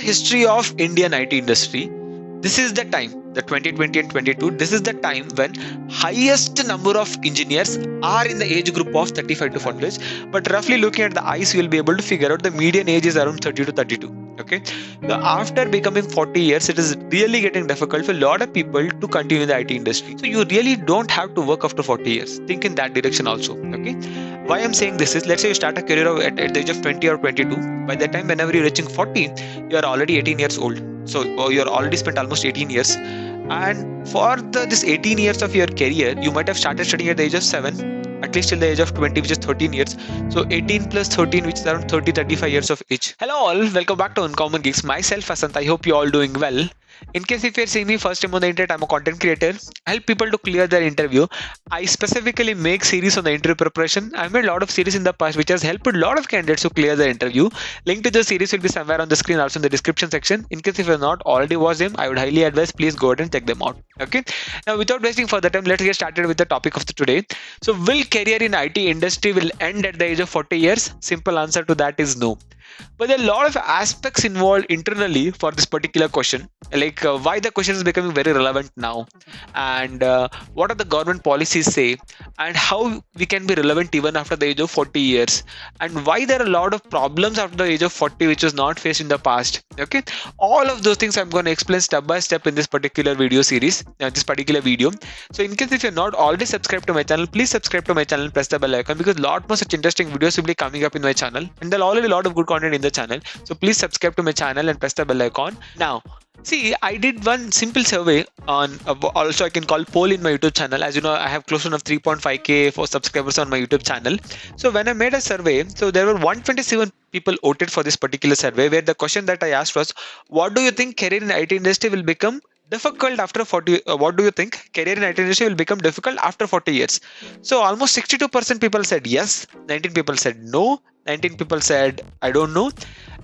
the history of Indian IT industry, this is the time, the 2020 and 22, this is the time when highest number of engineers are in the age group of 35 to 40 years. But roughly looking at the eyes, you will be able to figure out the median age is around 30 to 32 okay? After becoming 40 years it is really getting difficult for a lot of people to continue in the IT industry. So you really don't have to work after 40 years. Think in that direction also. Okay why i'm saying this is let's say you start a career at, at the age of 20 or 22 by that time whenever you're reaching 40 you are already 18 years old. So you're already spent almost 18 years. And for the, this 18 years of your career you might have started studying at the age of 7 at least till the age of 20 which is 13 years. So 18 plus 13 which is around 30 35 years of age. Hello all welcome back to uncommon geeks. Myself Vasanth i hope you all doing well in case if you're seeing me first time on the internet, I'm a content creator. I help people to clear their interview. I specifically make series on the interview preparation. I've made a lot of series in the past which has helped a lot of candidates to clear their interview. Link to the series will be somewhere on the screen, also in the description section. In case if you're not already watched them, I would highly advise please go ahead and check them out. Okay. Now without wasting further time, let's get started with the topic of the today. So will career in IT industry will end at the age of 40 years? Simple answer to that is no but there are a lot of aspects involved internally for this particular question like uh, why the question is becoming very relevant now and uh, what are the government policies say and how we can be relevant even after the age of 40 years and why there are a lot of problems after the age of 40 which was not faced in the past. Okay? All of those things i'm going to explain step by step in this particular video series uh, this particular video. So in case if you're not already subscribed to my channel please subscribe to my channel press the bell icon because a lot more such interesting videos will be coming up in my channel and there are already a lot of good content in the channel so please subscribe to my channel and press the bell icon now See, I did one simple survey on uh, also I can call poll in my YouTube channel. As you know, I have close to 3.5k for subscribers on my YouTube channel. So when I made a survey, so there were 127 people voted for this particular survey where the question that I asked was, what do you think career in IT industry will become difficult after 40 uh, what do you think career in IT industry will become difficult after 40 years so almost 62% people said yes 19 people said no 19 people said i don't know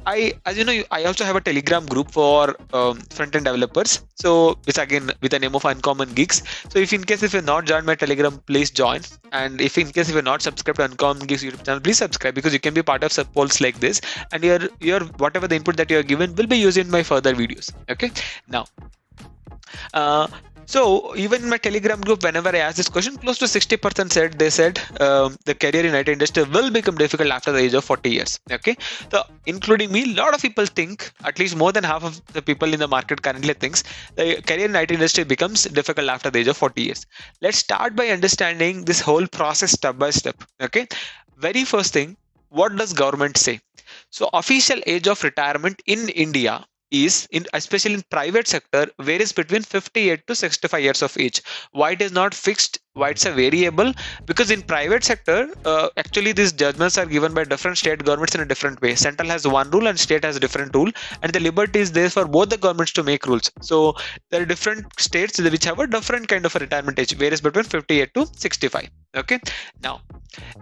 I, as you know, I also have a Telegram group for um, front-end developers. So it's again with the name of Uncommon Geeks. So if in case if you're not joined my Telegram, please join. And if in case if you're not subscribed to Uncommon Geeks YouTube channel, please subscribe because you can be part of sub polls like this. And your your whatever the input that you are given will be used in my further videos. Okay. Now, uh, so even in my Telegram group, whenever I asked this question, close to 60% said they said um, the career in IT industry will become difficult after the age of 40 years. Okay, so including me, a lot of people think, at least more than half of the people in the market currently thinks the career in IT industry becomes difficult after the age of 40 years. Let's start by understanding this whole process step by step. Okay, very first thing, what does government say? So official age of retirement in India is in especially in private sector varies between 58 to 65 years of age. Why it is not fixed why it's a variable because in private sector uh, actually these judgments are given by different state governments in a different way. Central has one rule and state has a different rule and the liberty is there for both the governments to make rules. So there are different states which have a different kind of a retirement age varies between 58 to 65 okay? Now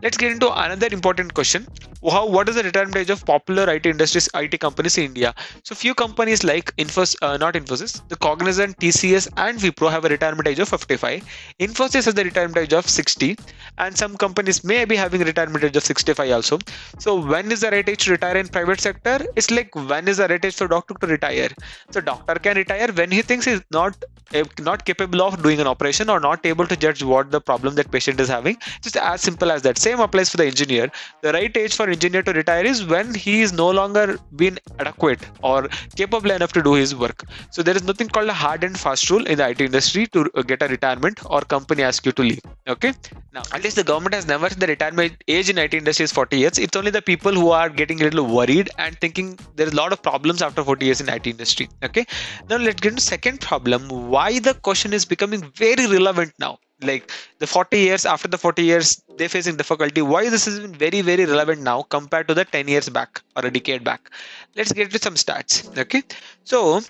let's get into another important question. How what is the retirement age of popular it industries it companies in india? So few companies like infosys uh, not infosys the cognizant tcs and wipro have a retirement age of 55 infosys has the retirement age of 60 and some companies may be having retirement age of 65 also. So when is the right age to retire in private sector? It's like when is the right age for doctor to retire? So doctor can retire when he thinks he's not eh, not capable of doing an operation or not able to judge what the problem that patient is having. Just as simple as that. Same applies for the engineer. The right age for engineer to retire is when he is no longer been adequate or capable enough to do his work. So there is nothing called a hard and fast rule in the IT industry to uh, get a retirement or company ask you to leave. Okay? Now at least the government has never seen the retirement age in IT industry is 40 years it's only the people who are getting a little worried and thinking there's a lot of problems after 40 years in IT industry. Okay? Now let's get into second problem. Why the question is becoming very relevant now. Like the 40 years after the 40 years they're facing difficulty. Why this is very very relevant now compared to the 10 years back or a decade back? Let's get to some stats. Okay? So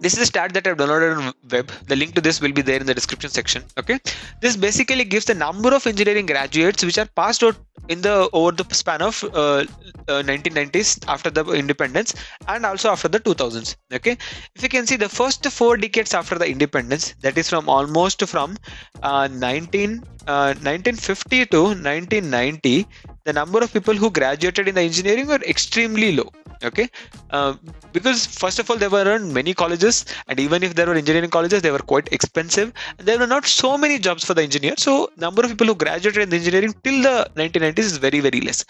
this is a stat that I've downloaded on web. The link to this will be there in the description section. Okay, this basically gives the number of engineering graduates which are passed out in the over the span of uh, uh, 1990s after the independence and also after the 2000s. Okay, if you can see the first four decades after the independence, that is from almost from uh, 19 1950 uh, to 1990 the number of people who graduated in the engineering were extremely low okay? Uh, because first of all there weren't many colleges and even if there were engineering colleges they were quite expensive and there were not so many jobs for the engineers so number of people who graduated in engineering till the 1990s is very very less.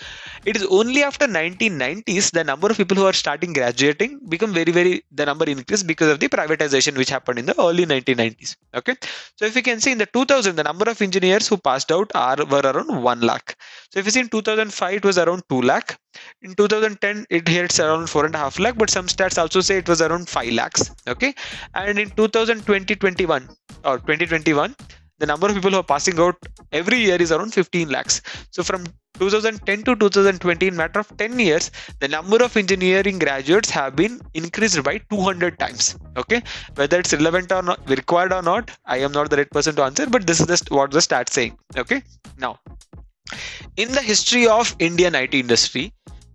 It is only after 1990s the number of people who are starting graduating become very very the number increased because of the privatization which happened in the early 1990s okay? So if you can see in the 2000 the number of engineers who passed out are were around 1 lakh. So if you see in 2005 it was around 2 lakh in 2010 it hits around four and a half lakh but some stats also say it was around 5 lakhs okay? And in 2020 21 or 2021 the number of people who are passing out every year is around 15 lakhs. So from 2010 to 2020 in matter of 10 years the number of engineering graduates have been increased by 200 times okay? Whether it's relevant or not required or not i am not the right person to answer but this is just what the stats saying okay? Now in the history of indian it industry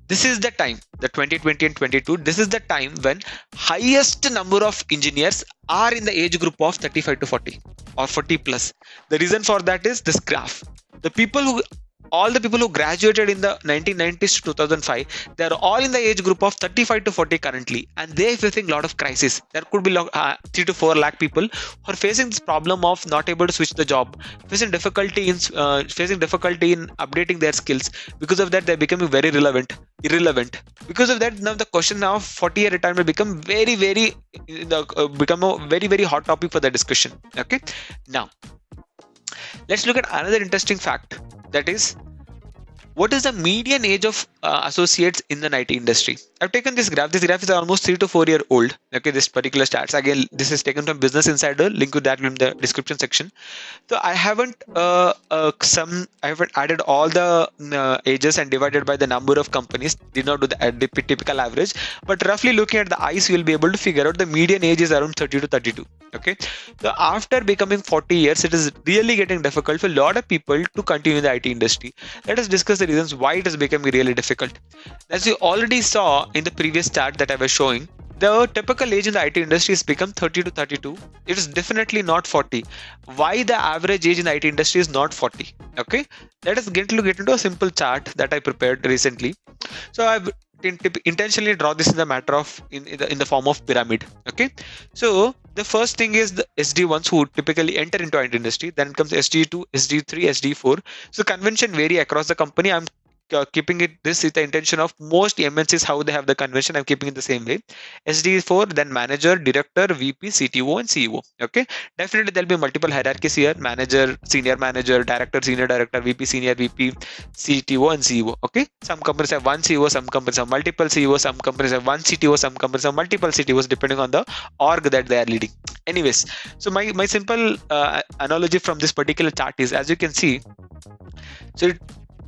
this is the time the 2020 and 22 this is the time when highest number of engineers are in the age group of 35 to 40 or 40 plus. The reason for that is this graph. The people who all the people who graduated in the 1990s to 2005 they are all in the age group of 35 to 40 currently and they are facing a lot of crisis. There could be uh, 3 to 4 lakh people who are facing this problem of not able to switch the job facing difficulty in uh, facing difficulty in updating their skills. Because of that they're becoming very relevant irrelevant. Because of that now the question of 40 year retirement become very very uh, become a very very hot topic for the discussion. Okay? Now let's look at another interesting fact that is what is the median age of uh, associates in the IT industry? I've taken this graph. This graph is almost three to four year old. Okay, this particular stats. Again, this is taken from Business Insider. Link to that in the description section. So I haven't uh, uh, some. I haven't added all the uh, ages and divided by the number of companies. Did not do the uh, typical average, but roughly looking at the ICE, you'll be able to figure out the median age is around 30 to 32. Okay, so after becoming 40 years, it is really getting difficult for a lot of people to continue in the IT industry. Let us discuss the reasons why it is becoming really difficult. As you already saw in the previous chart that I was showing, the typical age in the IT industry has become 30 to 32. It is definitely not 40. Why the average age in the IT industry is not 40? Okay, let us get to get into a simple chart that I prepared recently. So I've intentionally draw this in the matter of in, in, the, in the form of pyramid okay so the first thing is the sd ones who typically enter into an industry then comes sd2 sd3 sd4 so convention vary across the company i'm uh, keeping it this is the intention of most MNCs how they have the convention. I'm keeping it the same way. SD4, then manager, director, VP, CTO, and CEO. Okay, definitely there'll be multiple hierarchies here: manager, senior manager, director, senior director, VP, senior VP, CTO, and CEO. Okay, some companies have one CEO, some companies have multiple CEOs, some companies have one CTO, some companies have multiple CTOs depending on the org that they are leading. Anyways, so my my simple uh, analogy from this particular chart is, as you can see, so it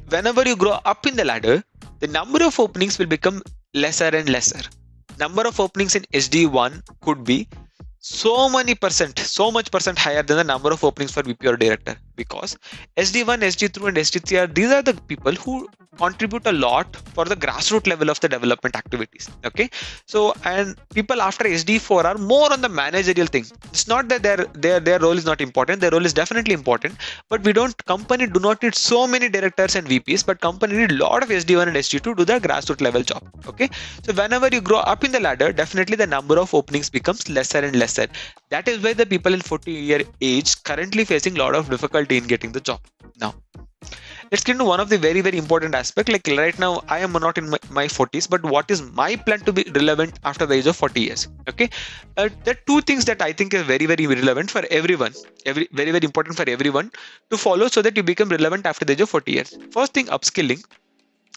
whenever you grow up in the ladder, the number of openings will become lesser and lesser. Number of openings in SD1 could be so many percent, so much percent higher than the number of openings for VP or director because SD1, SD2, and SD3 are these are the people who contribute a lot for the grassroots level of the development activities. Okay, so and people after SD4 are more on the managerial thing. It's not that their their their role is not important. Their role is definitely important, but we don't company do not need so many directors and VPs, but company need a lot of SD1 and SD2 to do the grassroots level job. Okay, so whenever you grow up in the ladder, definitely the number of openings becomes lesser and lesser. That is why the people in 40 year age currently facing a lot of difficulty in getting the job. Now let's get into one of the very very important aspect. Like right now i am not in my, my 40s but what is my plan to be relevant after the age of 40 years? Okay? Uh, there are two things that i think are very very relevant for everyone every very very important for everyone to follow so that you become relevant after the age of 40 years. First thing upskilling.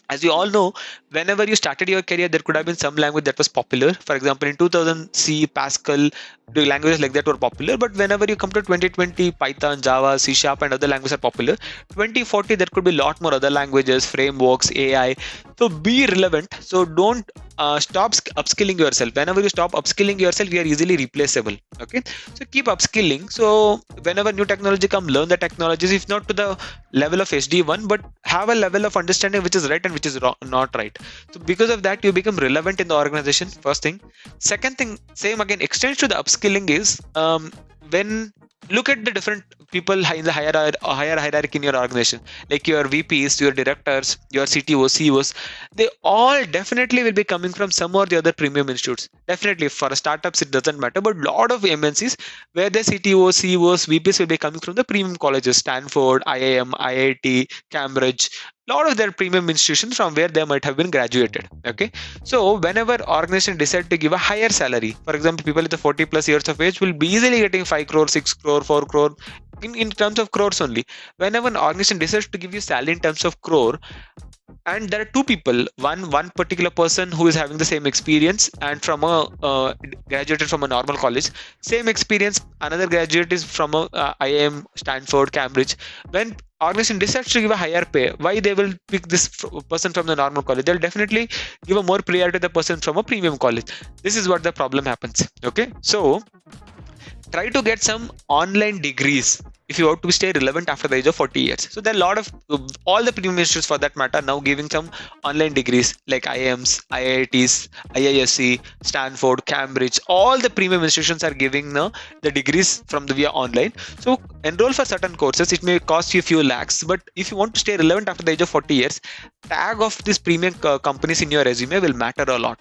As you all know whenever you started your career there could have been some language that was popular. For example in 2000 c pascal languages like that were popular but whenever you come to 2020 python java c sharp and other languages are popular 2040 there could be a lot more other languages frameworks ai so be relevant. So don't uh, stop upskilling yourself. Whenever you stop upskilling yourself you are easily replaceable. Okay? So keep upskilling. So whenever new technology come learn the technologies. If not to the level of sd1 but have a level of understanding which is right and which is wrong, not right. So because of that you become relevant in the organization first thing. Second thing same again extends to the upskilling is um, when look at the different people in the higher higher hierarchy in your organization. Like your vps your directors your ctos ceos they all definitely will be coming from some or the other premium institutes. Definitely for startups it doesn't matter but a lot of mncs where the ctos ceos vps will be coming from the premium colleges stanford iim iit cambridge lot of their premium institutions from where they might have been graduated okay? So whenever organization decide to give a higher salary for example people with the 40 plus years of age will be easily getting 5 crore 6 crore 4 crore in, in terms of crores only. Whenever an organization decides to give you salary in terms of crore and there are two people one one particular person who is having the same experience and from a uh, graduated from a normal college same experience another graduate is from a uh, iim stanford cambridge. When organization decides to give a higher pay. Why they will pick this person from the normal college? They'll definitely give a more priority to the person from a premium college. This is what the problem happens. Okay? So try to get some online degrees if you want to stay relevant after the age of 40 years. So there are a lot of all the premium institutes for that matter now giving some online degrees like IIMs, IITs, IISc, Stanford, Cambridge. All the premium institutions are giving the, the degrees from the via online. So enroll for certain courses. It may cost you a few lakhs, but if you want to stay relevant after the age of 40 years, tag of these premium uh, companies in your resume will matter a lot.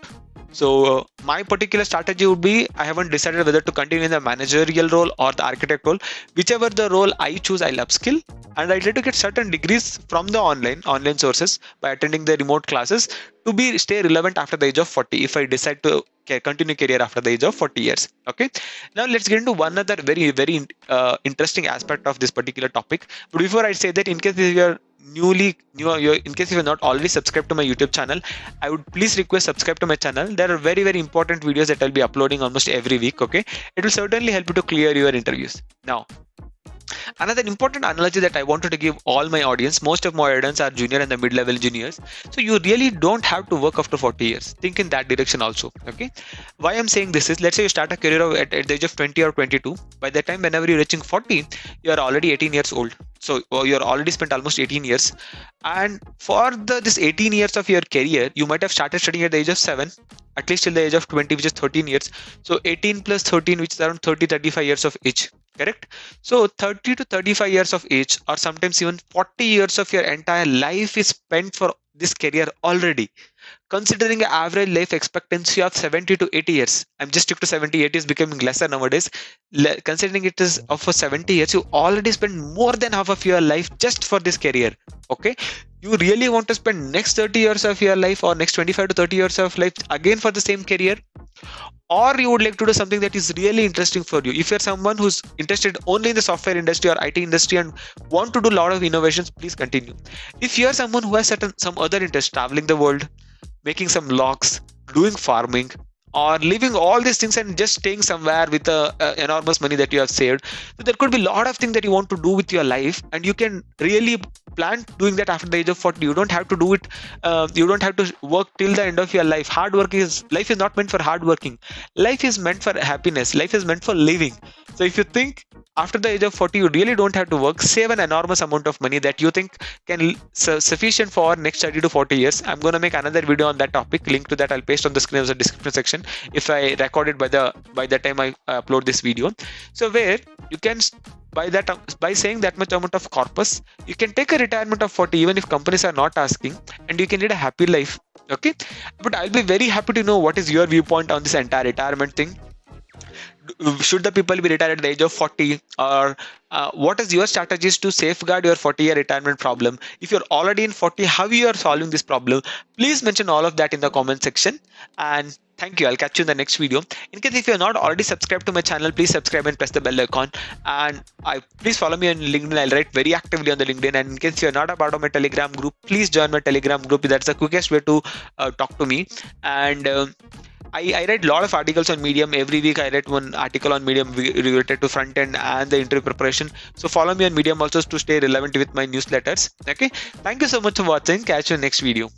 So uh, my particular strategy would be I haven't decided whether to continue in the managerial role or the architect role. Whichever the role I choose, I'll upskill. And I try to get certain degrees from the online online sources by attending the remote classes to be stay relevant after the age of 40 if I decide to continue career after the age of 40 years. Okay? Now let's get into one other very very uh, interesting aspect of this particular topic. But before i say that in case you're newly new uh, in case you are not already subscribed to my youtube channel i would please request subscribe to my channel. There are very very important videos that i'll be uploading almost every week okay? It will certainly help you to clear your interviews. Now Another important analogy that I wanted to give all my audience, most of my audience are junior and the mid-level juniors. So you really don't have to work after 40 years. Think in that direction also. Okay. Why I'm saying this is, let's say you start a career at, at the age of 20 or 22. By the time whenever you're reaching 40, you are already 18 years old. So uh, you're already spent almost 18 years. And for the this 18 years of your career, you might have started studying at the age of 7 at least till the age of 20 which is 13 years so 18 plus 13 which is around 30 35 years of age correct? So 30 to 35 years of age or sometimes even 40 years of your entire life is spent for this career already. Considering average life expectancy of 70 to 80 years i'm just stick to 70 80 is becoming lesser nowadays. Considering it is of for 70 years you already spend more than half of your life just for this career okay? You really want to spend next 30 years of your life or next 25 to 30 years of life again for the same career or you would like to do something that is really interesting for you. If you're someone who's interested only in the software industry or it industry and want to do a lot of innovations please continue. If you're someone who has certain some other interest traveling the world making some vlogs doing farming or leaving all these things and just staying somewhere with a, a, enormous money that you have saved. So there could be a lot of things that you want to do with your life and you can really plan doing that after the age of 40 you don't have to do it uh, you don't have to work till the end of your life. Hard work is life is not meant for hard working. Life is meant for happiness. Life is meant for living. So if you think after the age of 40 you really don't have to work save an enormous amount of money that you think can su- sufficient for next 30 to 40 years. I'm going to make another video on that topic. Link to that i'll paste on the screen as a description section if i record it by the by the time i upload this video. So where you can by that by saying that much amount of corpus you can take a retirement of 40 even if companies are not asking and you can lead a happy life okay? But i'll be very happy to know what is your viewpoint on this entire retirement thing should the people be retired at the age of 40 or uh, what is your strategies to safeguard your 40 year retirement problem? If you're already in 40 how you are solving this problem? Please mention all of that in the comment section. And thank you. I'll catch you in the next video. In case if you're not already subscribed to my channel please subscribe and press the bell icon. And i please follow me on linkedin. I'll write very actively on the linkedin. And in case you're not a part of my telegram group please join my telegram group. That's the quickest way to uh, talk to me. And uh, I, I read a lot of articles on Medium. Every week I read one article on Medium related to front end and the interview preparation. So follow me on Medium also to stay relevant with my newsletters. Okay. Thank you so much for watching. Catch you next video.